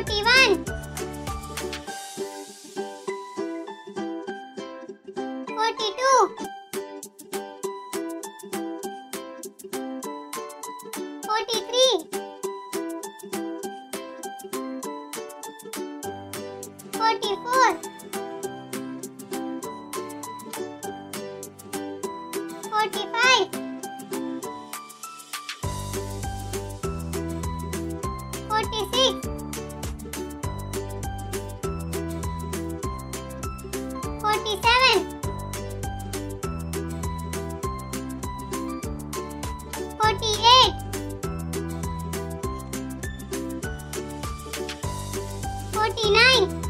41 42 43 44 45 46 48 49